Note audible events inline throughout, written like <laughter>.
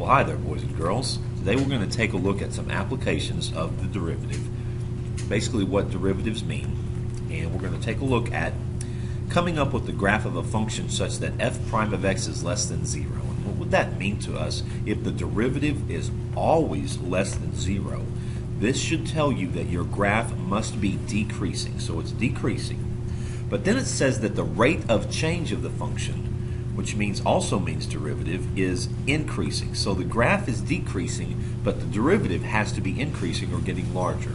Well, hi there, boys and girls. Today we're going to take a look at some applications of the derivative, basically what derivatives mean, and we're going to take a look at coming up with the graph of a function such that f prime of x is less than 0. And what would that mean to us if the derivative is always less than 0? This should tell you that your graph must be decreasing, so it's decreasing. But then it says that the rate of change of the function which means also means derivative, is increasing. So the graph is decreasing, but the derivative has to be increasing or getting larger.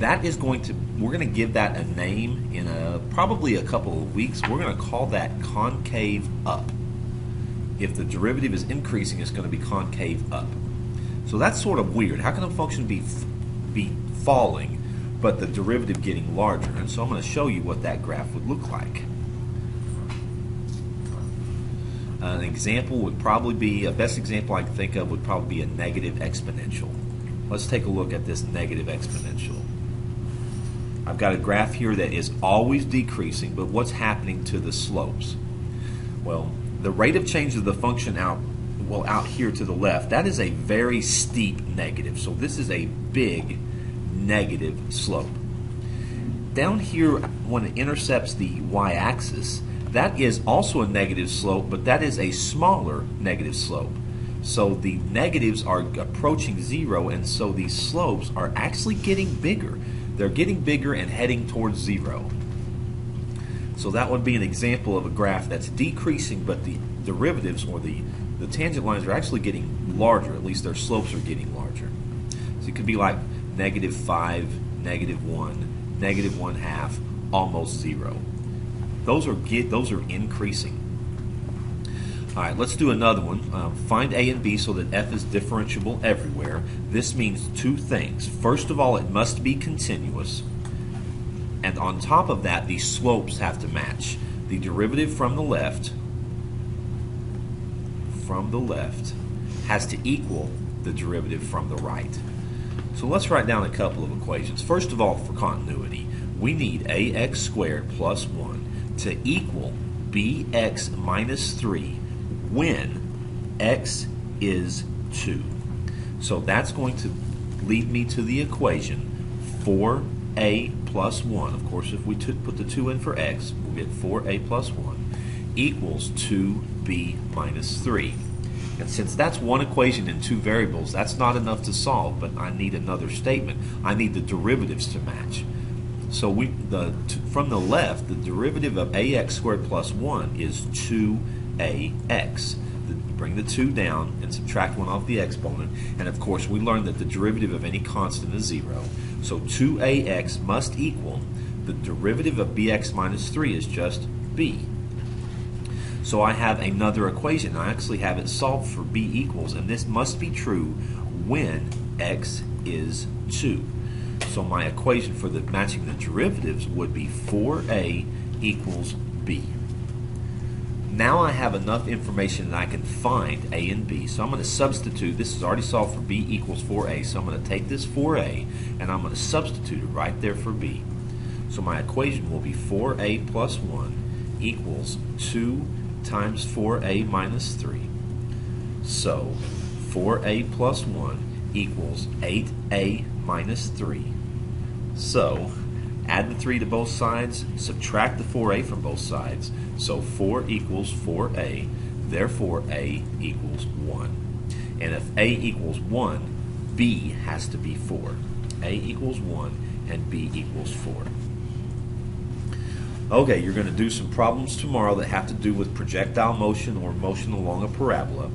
That is going to, we're going to give that a name in a probably a couple of weeks. We're going to call that concave up. If the derivative is increasing, it's going to be concave up. So that's sort of weird. How can a function be be falling, but the derivative getting larger? And so I'm going to show you what that graph would look like. An example would probably be, a best example I can think of would probably be a negative exponential. Let's take a look at this negative exponential. I've got a graph here that is always decreasing, but what's happening to the slopes? Well, the rate of change of the function out, well, out here to the left, that is a very steep negative. So this is a big negative slope. Down here, when it intercepts the y-axis, that is also a negative slope, but that is a smaller negative slope. So the negatives are approaching zero, and so these slopes are actually getting bigger. They're getting bigger and heading towards zero. So that would be an example of a graph that's decreasing, but the derivatives or the, the tangent lines are actually getting larger. At least their slopes are getting larger. So it could be like negative 5, negative 1, negative 1 half, almost zero. Those are get those are increasing. All right, let's do another one. Um, find a and b so that f is differentiable everywhere. This means two things. First of all, it must be continuous. And on top of that, the slopes have to match. The derivative from the left from the left has to equal the derivative from the right. So let's write down a couple of equations. First of all, for continuity, we need ax squared plus 1 to equal bx minus 3 when x is 2. So that's going to lead me to the equation 4a plus 1. Of course, if we put the 2 in for x, we'll get 4a plus 1 equals 2b minus 3. And since that's one equation in two variables, that's not enough to solve, but I need another statement. I need the derivatives to match. So we the from the left, the derivative of ax squared plus 1 is 2ax. bring the 2 down and subtract 1 off the exponent. And of course, we learned that the derivative of any constant is 0. So 2ax must equal the derivative of bx minus 3 is just b. So I have another equation. I actually have it solved for b equals, and this must be true when x is 2. So my equation for the matching the derivatives would be 4a equals b. Now I have enough information that I can find a and b. So I'm going to substitute. This is already solved for b equals 4a. So I'm going to take this 4a and I'm going to substitute it right there for b. So my equation will be 4a plus 1 equals 2 times 4a minus 3. So 4a plus 1 equals 8a minus 3 so add the 3 to both sides, subtract the 4a from both sides. So 4 equals 4a, therefore a equals 1. And if a equals 1, b has to be 4. a equals 1 and b equals 4. Okay, you're going to do some problems tomorrow that have to do with projectile motion or motion along a parabola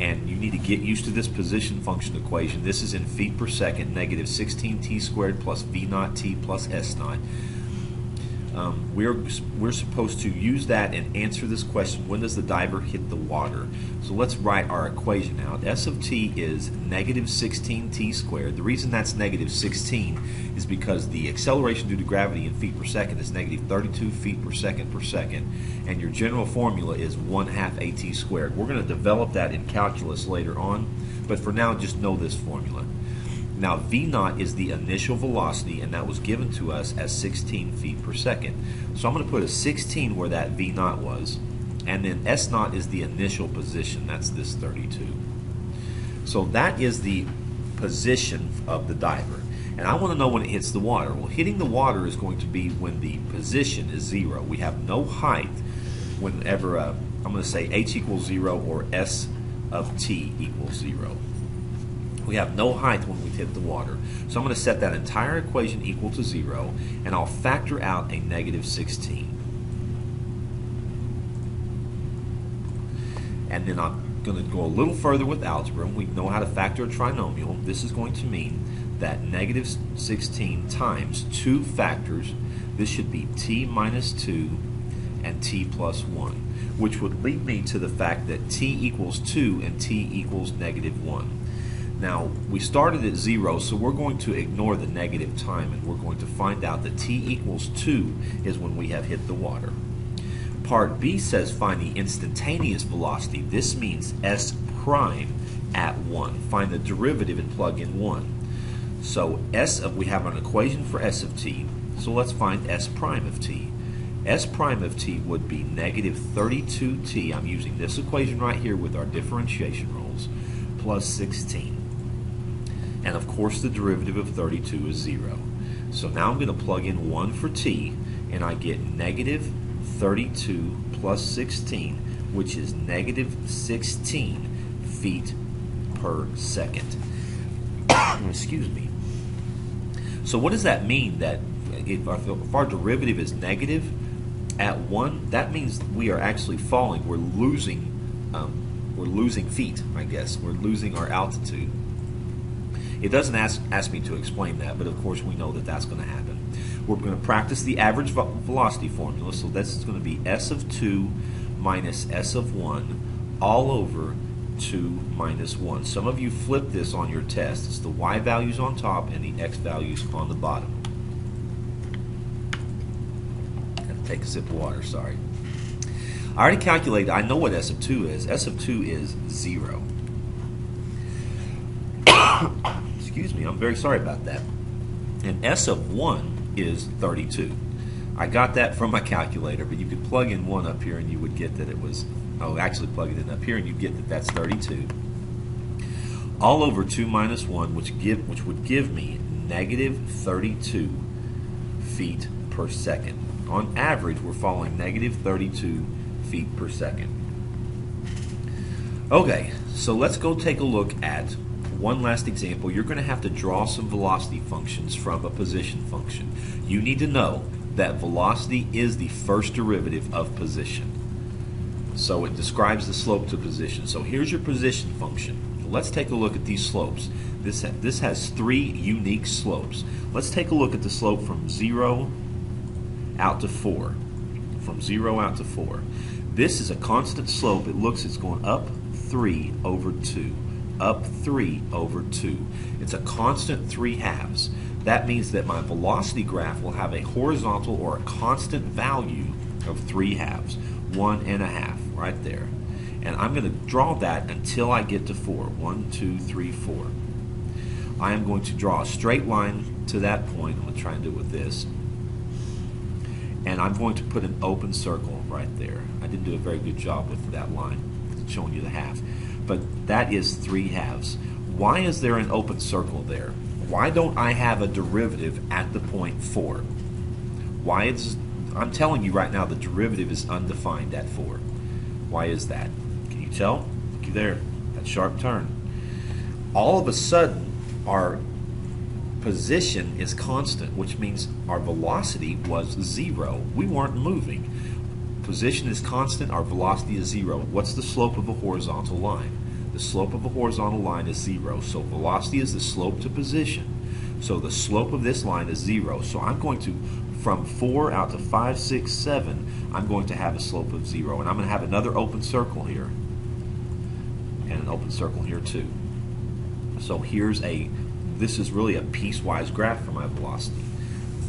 and you need to get used to this position function equation. This is in feet per second, negative 16t squared plus v naught t plus s naught. Um, we're, we're supposed to use that and answer this question, when does the diver hit the water? So let's write our equation out. S of t is negative 16t squared. The reason that's negative 16 is because the acceleration due to gravity in feet per second is negative 32 feet per second per second, and your general formula is 1 half at squared. We're going to develop that in calculus later on, but for now just know this formula. Now V naught is the initial velocity and that was given to us as 16 feet per second. So I'm going to put a 16 where that V naught was and then S naught is the initial position, that's this 32. So that is the position of the diver. And I want to know when it hits the water. Well, hitting the water is going to be when the position is zero. We have no height whenever, uh, I'm going to say h equals zero or s of t equals zero. We have no height when we've hit the water. So I'm going to set that entire equation equal to zero, and I'll factor out a negative 16. And then I'm going to go a little further with algebra. We know how to factor a trinomial. This is going to mean that negative 16 times two factors, this should be t minus 2 and t plus 1, which would lead me to the fact that t equals 2 and t equals negative 1. Now, we started at 0, so we're going to ignore the negative time, and we're going to find out that t equals 2 is when we have hit the water. Part B says find the instantaneous velocity. This means s prime at 1. Find the derivative and plug in 1. So s of we have an equation for s of t. So let's find s prime of t. s prime of t would be negative 32t. I'm using this equation right here with our differentiation rules plus 16. And of course the derivative of 32 is 0. So now I'm going to plug in 1 for t and I get negative 32 plus 16, which is negative 16 feet per second. <coughs> Excuse me. So what does that mean? That if our, if our derivative is negative at 1, that means we are actually falling. We're losing, um, we're losing feet, I guess. We're losing our altitude. It doesn't ask, ask me to explain that, but of course we know that that's going to happen. We're going to practice the average velocity formula. So this is going to be s of 2 minus s of 1 all over 2 minus 1. Some of you flip this on your test. It's the y values on top and the x values on the bottom. Gotta take a sip of water, sorry. I already calculated, I know what s of 2 is. s of 2 is 0. <coughs> <coughs> Me, I'm very sorry about that. And s of 1 is 32. I got that from my calculator, but you could plug in 1 up here and you would get that it was, oh, actually plug it in up here and you get that that's 32. All over 2 minus 1, which, give, which would give me negative 32 feet per second. On average, we're falling negative 32 feet per second. Okay, so let's go take a look at one last example, you're going to have to draw some velocity functions from a position function. You need to know that velocity is the first derivative of position. So it describes the slope to position. So here's your position function. Let's take a look at these slopes. This, ha this has three unique slopes. Let's take a look at the slope from 0 out to 4. From 0 out to 4. This is a constant slope. It looks it's going up 3 over 2 up 3 over 2. It's a constant 3 halves. That means that my velocity graph will have a horizontal or a constant value of 3 halves, one and a half, right there. And I'm going to draw that until I get to 4. 1, 2, 3, 4. I am going to draw a straight line to that point. I'm going to try and do it with this. And I'm going to put an open circle right there. I didn't do a very good job with that line, showing you the half but that is three halves. Why is there an open circle there? Why don't I have a derivative at the point 4? Why is I'm telling you right now the derivative is undefined at 4. Why is that? Can you tell? Look there, that sharp turn. All of a sudden, our position is constant, which means our velocity was zero. We weren't moving. Position is constant, our velocity is zero. What's the slope of a horizontal line? The slope of a horizontal line is zero. So velocity is the slope to position. So the slope of this line is zero. So I'm going to, from 4 out to 5, 6, 7, I'm going to have a slope of zero. And I'm going to have another open circle here. And an open circle here too. So here's a, this is really a piecewise graph for my velocity.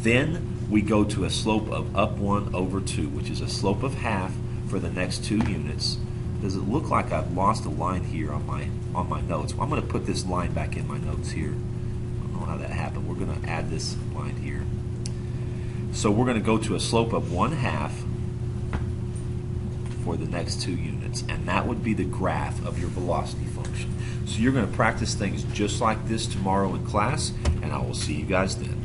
Then we go to a slope of up 1 over 2, which is a slope of half for the next two units does it look like I've lost a line here on my on my notes? Well, I'm going to put this line back in my notes here. I don't know how that happened. We're going to add this line here. So we're going to go to a slope of one half for the next two units. and that would be the graph of your velocity function. So you're going to practice things just like this tomorrow in class, and I will see you guys then.